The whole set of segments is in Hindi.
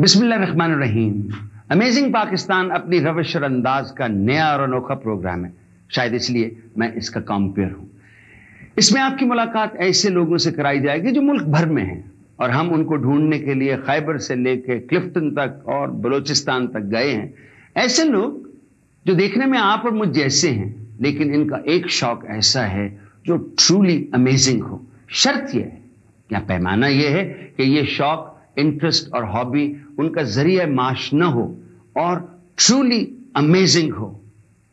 रहीम अमेजिंग पाकिस्तान अपनी रविश और अंदाज का नया और अनोखा प्रोग्राम है। शायद इसलिए मैं इसका कॉम्पेयर हूँ। इसमें आपकी मुलाकात ऐसे लोगों से कराई जाएगी जो मुल्क भर में हैं और हम उनको ढूँढने के लिए खैबर से लेकर क्लिफ्टन तक और बलोचिस्तान तक गए हैं। ऐसे लोग जो देखने में आप और मुझ जैसे हैं, लेकिन इनका एक शौक ऐसा है जो ट्रूली अमेजिंग हो। शर्त यह है, या पैमाना यह है कि यह शौक इंटरेस्ट और हॉबी उनका ज़रिया माश न हो और ट्रूली अमेजिंग हो।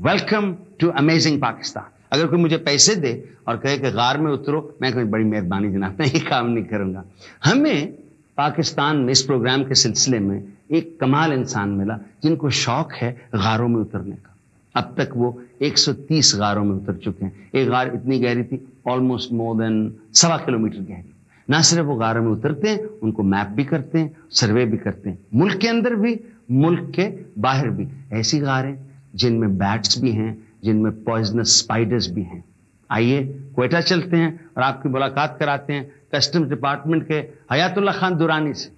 वेलकम टू अमेजिंग पाकिस्तान अगर कोई मुझे पैसे दे और कहे कि गार में उतरो, मैं कोई बड़ी मेहरबानी जनाब, मैं ये काम नहीं करूँगा। हमें पाकिस्तान में इस प्रोग्राम के सिलसिले में एक कमाल इंसान मिला जिनको शौक है गारों में उतरने का। अब तक वो 130 गारों में उतर चुके हैं। एक गार इतनी गहरी थी ऑलमोस्ट मोर देन सवा किलोमीटर गहरी। ना सिर्फ़ वो गारों में उतरते हैं, उनको मैप भी करते हैं, सर्वे भी करते हैं। मुल्क के अंदर भी, मुल्क के बाहर भी। ऐसी गारें जिनमें बैट्स भी हैं, जिनमें पॉइजनस स्पाइडर्स भी हैं। आइए, कोयटा चलते हैं और आपकी मुलाकात कराते हैं कस्टम्स डिपार्टमेंट के हयातुल्ला खान दुरानी से।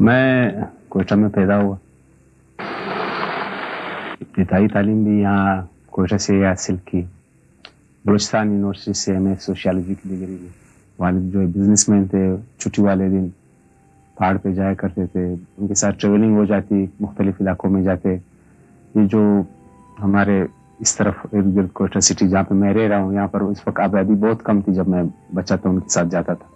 मैं कोयटा में पैदा हुआ। इब्तदाई तालीम भी यहाँ कोयटा से हासिल की बलोचिस्तान यूनिवर्सिटी से एम सोशियोलॉजी की डिग्री ली वालिद जो बिजनेसमैन थे छुट्टी वाले दिन पहाड़ पे जाया करते थे उनके साथ ट्रेवलिंग हो जाती मुख्तलिफ़ इलाकों में जाते ये जो हमारे इस तरफ़ इर्द गिर्द कोयटा सिटी जहाँ पे मैं रह रहा हूँ यहाँ पर इस वक्त आबादी बहुत कम थी जब मैं बच्चा था उनके साथ जाता था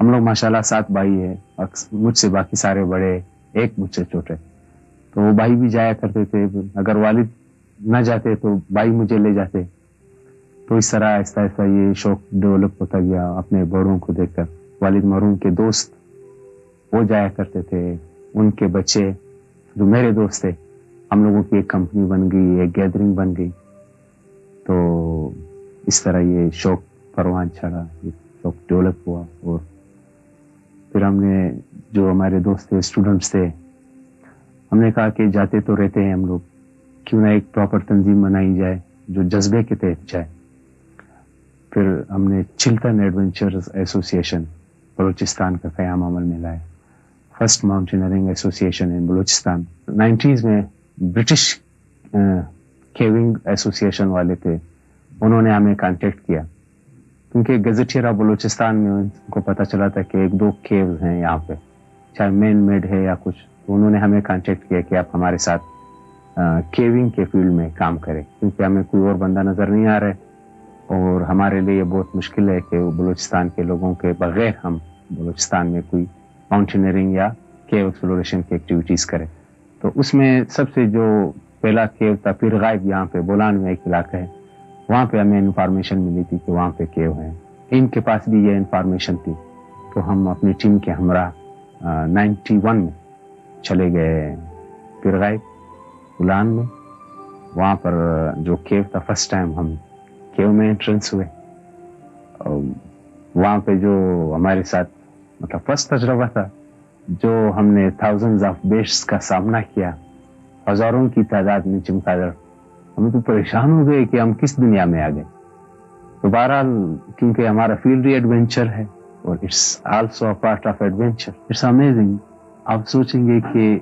हम लोग माशाल्लाह सात भाई है मुझसे बाकी सारे बड़े एक मुझसे छोटे तो वो भाई भी जाया करते थे अगर वालिद न जाते तो भाई मुझे ले जाते। तो इस तरह ऐसा ऐसा ये शौक डेवलप होता गया अपने बड़ों को देखकर। वालिद मरूम के दोस्त वो जाया करते थे, उनके बच्चे, जो मेरे दोस्त थे, हम लोगों की एक कंपनी बन गई, एक गैदरिंग बन गई। तो इस तरह ये शौक परवान चढ़ा, ये शौक डेवलप हुआ और फिर हमने जो हमारे दोस्त थे स्टूडेंट्स थे, हमने कहा कि जाते तो रहते हैं हम लोग। क्यों ना एक प्रॉपर तंजीम बनाई जाए, जो जज्बे के तहत जाए। फिर हमने चिल्तन एडवेंचर्स एसोसिएशन, बलूचिस्तान का क्याम अमल में लाया। First mountaineering association in Balochistan. Nineties में ब्रिटिश केविंग एसोसिएशन वाले थे। उन्होंने हमें कांटेक्ट किया। क्योंकि गजटियरा बलूचिस्तान में, उनको पता चला था कि एक दो केव हैं यहाँ पे। चाहे मेन मेड है या कुछ तो उन्होंने हमें कांटेक्ट किया कि आप हमारे साथ केविंग के फ़ील्ड में काम करें, क्योंकि हमें कोई और बंदा नज़र नहीं आ रहा है। और हमारे लिए बहुत मुश्किल है कि बलूचिस्तान के लोगों के बगैर हम बलूचिस्तान में कोई माउंटेनियरिंग या केव एक्सप्लोरेशन की एक्टिविटीज़ करें। तो उसमें सबसे जो पहला केव था, फिर गायब यहाँ पे बोलान में एक इलाका है। वहाँ पे हमें इंफॉर्मेशन मिली थी कि वहाँ पे केव है। इनके पास भी ये इंफॉर्मेशन थी। तो हम अपनी टीम के हमरा नाइन्टी वन में चले गए फिर गायब। उलान में, वहाँ पर जो केव था फ़र्स्ट टाइम हम केव में एंट्रेंस हुए। वहाँ पे जो हमारे साथ मतलब फ़र्स्ट तजर्बा था, जो हमने थाउजेंड्स ऑफ़ बेस्ट्स का सामना किया, हज़ारों की तादाद में चमकादड़। हम तो परेशान हो गए कि हम किस दुनिया में आ गए। तो बहरहाल, क्योंकि हमारा फ़ील्ड ही एडवेंचर है, और it's also a part of adventure it's amazing आप सोचेंगे कि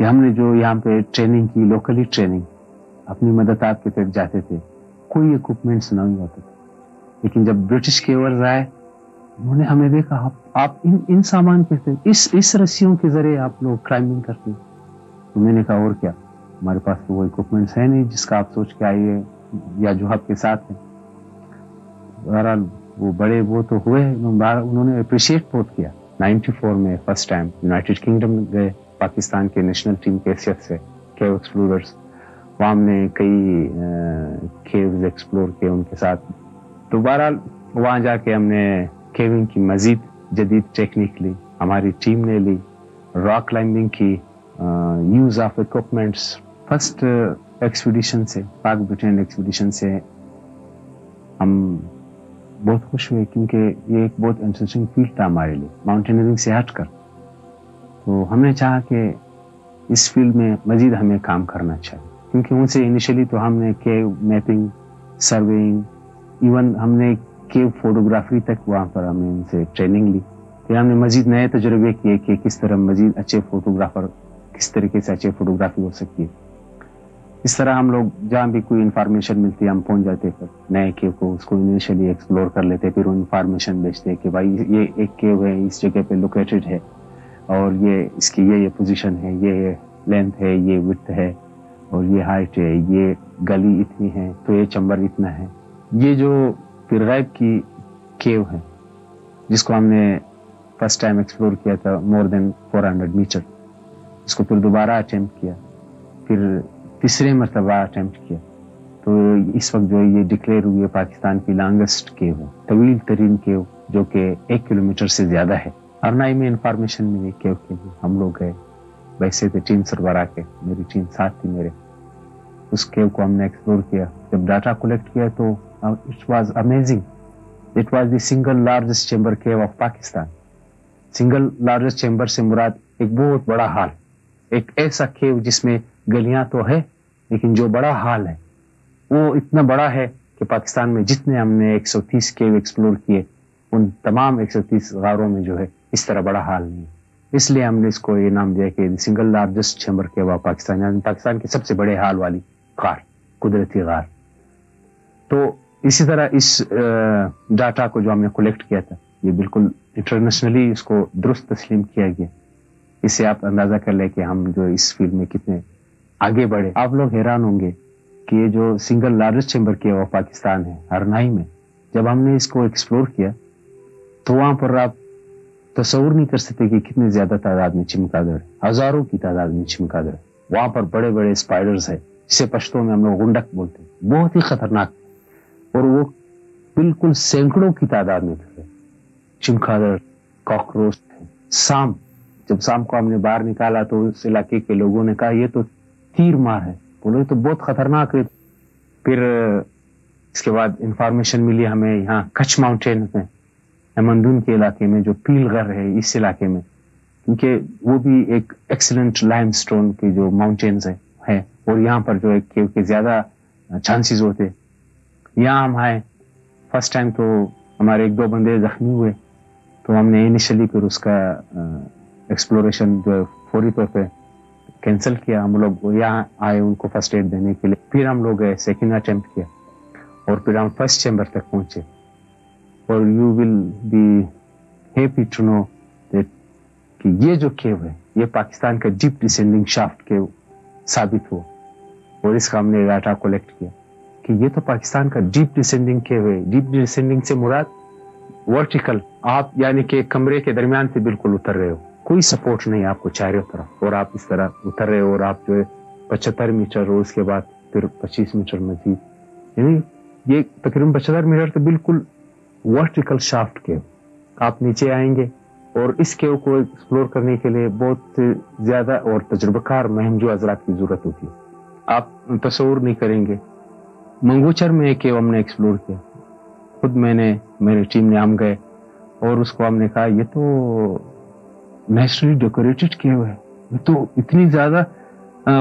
कि हमने जो यहाँ पे ट्रेनिंग की लोकली ट्रेनिंग अपनी मदद आपके तक जाते थे कोई इक्विपमेंट्स नहीं होते थे। लेकिन जब ब्रिटिश केवर्स आए उन्होंने हमें देखा आप, आप इन इन सामान के थे इस इस रस्सियों के ज़रिए आप लोग क्लाइंबिंग करते तो मैंने कहा और क्या? हमारे पास तो वो इक्विपमेंट्स है नहीं जिसका आप सोच के आइए या जो आपके साथ है। बहरहाल वो बड़े वो तो हुए उन्होंने अप्रिशिएट बहुत किया। 94 में फ़र्स्ट टाइम यूनाइटेड किंगडम गए। पाकिस्तान के नेशनल टीम के से केव एक्सप्लोरर्स वहाँ हमने कई केव्स एक्सप्लोर किए उनके साथ। तो बहरहाल, वहाँ जाके हमने केविंग की मजीद जदीद टेक्निक ली, हमारी टीम ने ली, रॉक क्लाइंबिंग की use of equipments, first expedition से, पाक ब्रिटेन एक्सपीडिशन से। हम बहुत खुश हुए क्योंकि ये एक बहुत इंटरेस्टिंग फ़ील्ड था हमारे लिए, माउंटेनियरिंग से हटकर। तो हमने चाहा कि इस फ़ील्ड में मजीद हमें काम करना चाहिए। क्योंकि उनसे इनिशियली तो हमने केव मैपिंग सर्वेइंग इवन हमने केव फोटोग्राफी तक वहाँ पर हमने उनसे ट्रेनिंग ली फिर हमने मजीद नए तजुर्बे किए कि किस तरह मजीद अच्छे फोटोग्राफर किस तरीके से अच्छे फोटोग्राफी हो सकती है। इस तरह हम लोग जहाँ भी कोई इन्फॉर्मेशन मिलती है, हम पहुँच जाते फिर नए केव को, उसको इनिशियली एक्सप्लोर कर लेते फिर वो इन्फॉर्मेशन भेजते कि भाई ये एक केव है, इस जगह पे लोकेटेड है। और ये इसकी, ये ये पोजीशन है, ये लेंथ है, ये विथ है, और ये हाइट है, ये गली इतनी है तो ये चंबर इतना है। ये जो फिर गैब की केव है, जिसको हमने फ़र्स्ट टाइम एक्सप्लोर किया था मोर देन 400 मीटर इसको फिर दोबारा अटेम्प्ट किया, फिर तीसरे मरतबा अटेम्प्ट किया तो इस वक्त जो ये डिक्लेयर हुई है, पाकिस्तान की लॉन्गेस्ट केव है, तवील तरीन केव जो कि एक किलोमीटर से ज़्यादा है। अरनाई में इंफॉर्मेशन मिली केव के लिए हम लोग गए। वैसे थे टीम सरबरा के मेरी टीम साथ थी मेरे। उस केव को हमने एक्सप्लोर किया। जब डाटा कलेक्ट किया तो it was amazing it was the single largest chamber cave of Pakistan single largest chamber से मुराद एक बहुत बड़ा हाल एक ऐसा केव जिसमें गलियाँ तो है, लेकिन जो बड़ा हाल है, वो इतना बड़ा है कि पाकिस्तान में जितने हमने 130 केव एक्सप्लोर किए, उन तमाम 130 गारों में जो है इस तरह बड़ा हाल नहीं। इसलिए हमने इसको ये नाम दिया कि सिंगल लार्जेस्ट चैम्बर के बाद पाकिस्तान, यानी पाकिस्तान के सबसे बड़े हाल वाली गार कुदरती गार तो इसी तरह इस डाटा को जो हमने कलेक्ट किया था, ये बिल्कुल इंटरनेशनली इसको दुरुस्त तस्लीम किया गया। इससे आप अंदाज़ा कर लें कि हम जो इस फ़ील्ड में कितने आगे बढ़े। आप लोग हैरान होंगे कि ये जो सिंगल लार्जेस्ट चैम्बर किया हुआ पाकिस्तान है, हरनाई में, जब हमने इसको एक्सप्लोर किया तो वहाँ पर आप तस्वूर नहीं कर सकते कि कितने ज़्यादा तादाद में चिमकादड़ हज़ारों की तादाद में चिमकादड़ वहाँ पर बड़े बड़े स्पाइडर्स है, जिसे पश्तों में हम लोग गुंडक बोलते हैं। बहुत ही खतरनाक। और वो बिल्कुल सैकड़ों की तादाद में थे। चिमकादड़ कॉकरोच थे। शाम जब शाम को हमने बाहर निकाला तो उस इलाके के लोगों ने कहा, ये तो तीर मार है। बोले तो बहुत खतरनाक है। फिर, इसके बाद इंफॉर्मेशन मिली हमें यहाँ कच्छ माउंटेन में। हेमंदून के इलाके में जो पीलगर है इस इलाके में क्योंकि वो भी एक एक्सीलेंट लाइम स्टोन के जो माउंटेन्स है, है और यहाँ पर जो है क्योंकि ज़्यादा चांसेस होते यहाँ हम आए फ़र्स्ट टाइम तो हमारे एक दो बंदे जख्मी हुए तो हमने इनिशियली फिर उसका एक्सप्लोरेशन जो है फौरी तौर पे कैंसिल किया हम लोग यहाँ आए उनको फ़र्स्ट एड देने के लिए फिर हम लोग गए सेकेंड अटेम्प्ट किया और फिर हम फ़र्स्ट चैम्बर तक पहुँचे और you will be happy to know that कि ये जो केव है, ये पाकिस्तान का डीप डिसेंडिंग शाफ्ट केव साबित हुआ। और इसका हमने डाटा कलेक्ट किया कि ये तो पाकिस्तान का डीप डिसेंडिंग केव है। डीप डिसेंडिंग से मुराद वर्टिकल आप यानी कि कमरे के दरमियान से बिल्कुल उतर रहे हो। कोई सपोर्ट नहीं आपको चारों तरफ़। और आप इस तरह उतर रहे हो और आप जो है पचहत्तर मीटर और उसके बाद फिर पच्चीस मीटर मजीद। यानी ये तकरीबन पचहत्तर मीटर तो बिल्कुल वर्टिकल शाफ्ट के आप नीचे आएँगे और इस केव को एक्सप्लोर करने के लिए बहुत ज़्यादा और तजुर्बाकार महंजो हजरात की ज़रूरत होती है। आप तस्वूर नहीं करेंगे। मंगोचर में केव हमने एक्सप्लोर किया। खुद मैंने, मेरी टीम ने हम गए और उसको हमने कहा, ये तो नेचुरली डेकोरेटेड केव है। तो इतनी ज़्यादा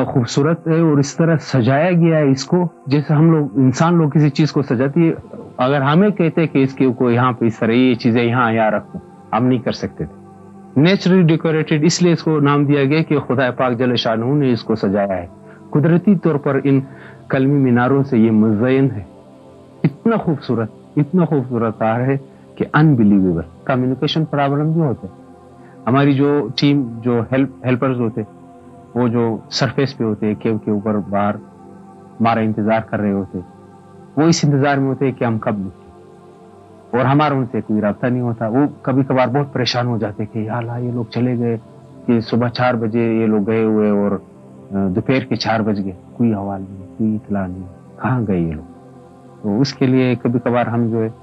खूबसूरत है और इस तरह सजाया गया है इसको जैसे हम लोग, इंसान लोग किसी चीज़ को सजाती है अगर हमें कहते कि इसके को यहाँ पे इस तरह ये चीज़ें यहाँ यहाँ रखो, हम नहीं कर सकते थे। नेचुरली डेकोरेटेड इसलिए इसको नाम दिया गया कि खुदा पाक जल शाहू ने इसको सजाया है। कुदरती तौर पर इन कलमी मीनारों से ये मुजयन है। इतना खूबसूरत इतना खूबसूरत आ है कि अनबिलीवेबल कम्युनिकेशन प्रॉब्लम भी होते हमारी जो टीम जो हेल्प हेल्पर्स होते, वो जो सरफेस पे होते केव के ऊपर बाहर, हमारा इंतज़ार कर रहे होते वो इस इंतज़ार में होते कि हम कब निकले। और हमारा उनसे कोई रबता नहीं होता। वो कभी कभार बहुत परेशान हो जाते कि, यार, ला, ये लोग चले गए कि सुबह चार बजे ये लोग गए हुए और दोपहर के चार बज गए। कोई हवाल नहीं, कोई इतला नहीं। कहाँ गए ये लोग? तो उसके लिए कभी कभार हम जो है,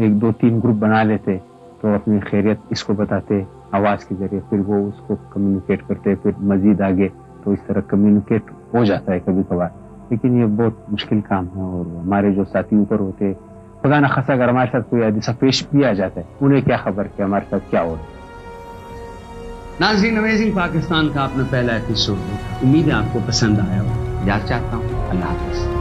एक दो तीन ग्रुप बना लेते तो अपनी खैरियत इसको बताते आवाज़ के ज़रिए। फिर वो उसको कम्युनिकेट करते फिर मजीद आगे तो इस तरह कम्युनिकेट हो जाता है कभी कभार लेकिन ये बहुत मुश्किल काम है और हमारे जो साथी ऊपर होते खुदा न खासा अगर हमारे साथ कोई हादसा पेश भी आ जाता है उन्हें क्या खबर कि हमारे साथ क्या हो रहा है? नाजीन अमेजिंग पाकिस्तान का आपने पहला एपिसोड देखा। उम्मीद है आपको पसंद आया हो याद चाहता हूँ। अल्लाह हाफिज़।